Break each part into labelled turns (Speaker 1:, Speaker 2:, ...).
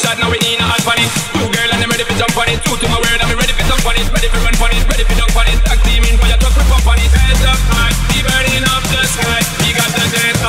Speaker 1: shot, now we in a hot panic. Two girl and I'm ready for jump on it. Two to my word, I'm ready for jump on it. Ready for run on it, ready for jump on it. Taxi, team for your truck, we pump on it. Heads up high, we burning up the sky. We got the dance.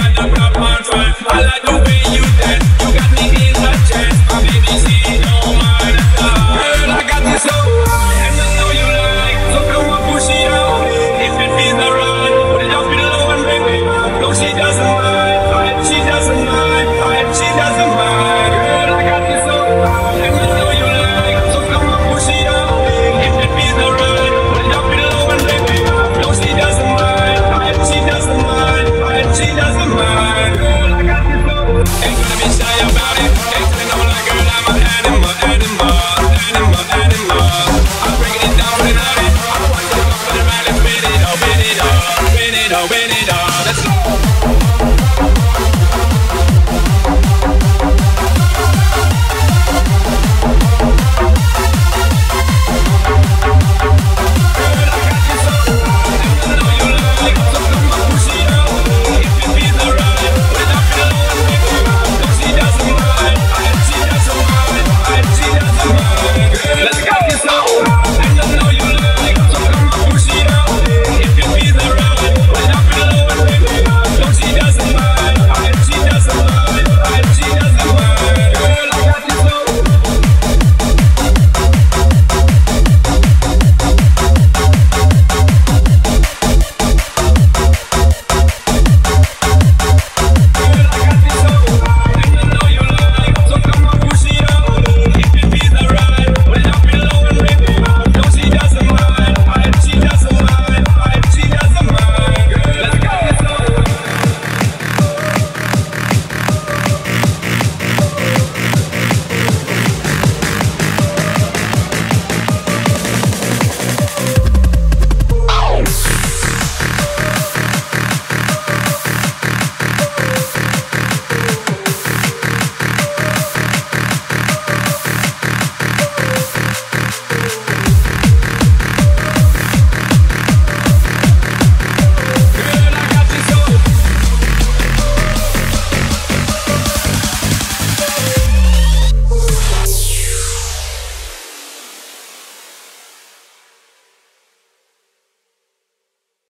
Speaker 1: Madame la winner, winner.